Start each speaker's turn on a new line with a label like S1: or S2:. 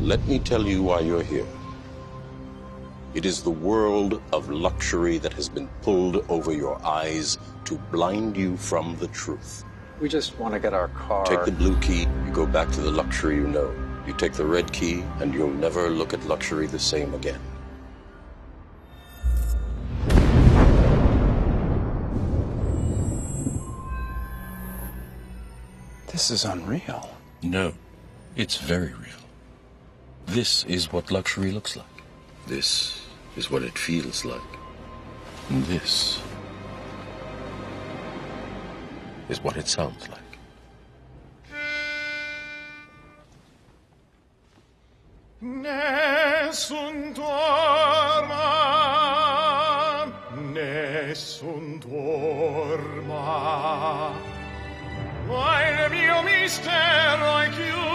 S1: Let me tell you why you're here. It is the world of luxury that has been pulled over your eyes to blind you from the truth.
S2: We just want to get our car.
S1: Take the blue key, you go back to the luxury you know. You take the red key, and you'll never look at luxury the same again.
S2: This is unreal.
S1: No, it's very real. This is what luxury looks like. This is what it feels like. This is what it sounds like.
S3: Nessun dorma, nessun dorma, ma il mio mistero